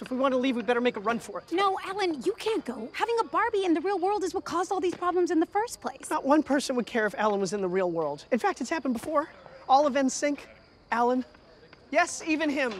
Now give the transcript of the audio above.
So if we want to leave, we better make a run for it. No, Allan, you can't go. Having a Barbie in the real world is what caused all these problems in the first place. Not one person would care if Allan was in the real world. In fact, it's happened before. All of NSYNC, Allan. Yes, even him.